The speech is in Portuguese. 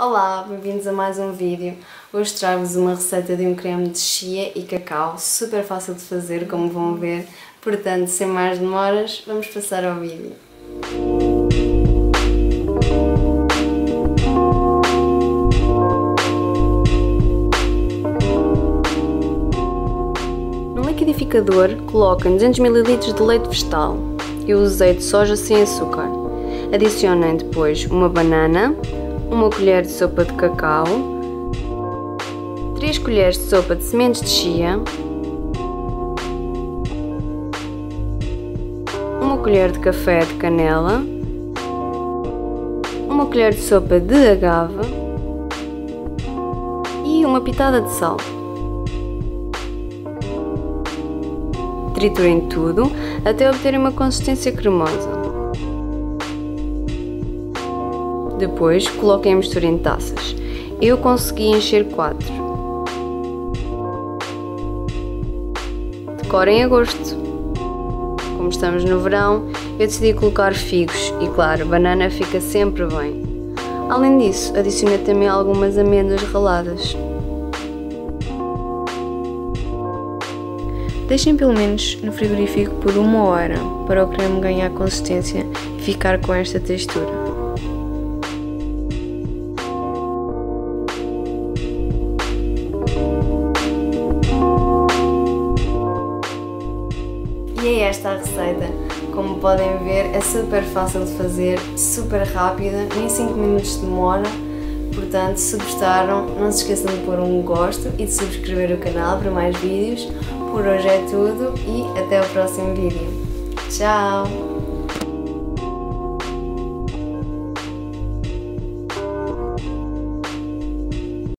Olá, bem-vindos a mais um vídeo. Hoje trago-vos uma receita de um creme de chia e cacau, super fácil de fazer, como vão ver. Portanto, sem mais demoras, vamos passar ao vídeo. No liquidificador, coloquem 200 ml de leite vegetal. Eu usei de soja sem açúcar. Adicionem depois uma banana, uma colher de sopa de cacau, 3 colheres de sopa de sementes de chia, uma colher de café de canela, uma colher de sopa de agave e uma pitada de sal. Triturem tudo até obterem uma consistência cremosa. Depois, coloquem a mistura em taças. Eu consegui encher 4. Decorem a gosto. Como estamos no verão, eu decidi colocar figos e, claro, banana fica sempre bem. Além disso, adicionei também algumas amêndoas raladas. Deixem pelo menos no frigorífico por uma hora para o creme ganhar consistência e ficar com esta textura. É esta a receita. Como podem ver, é super fácil de fazer, super rápida, nem 5 minutos demora. Portanto, se gostaram, não se esqueçam de pôr um gosto e de subscrever o canal para mais vídeos. Por hoje é tudo e até o próximo vídeo. Tchau!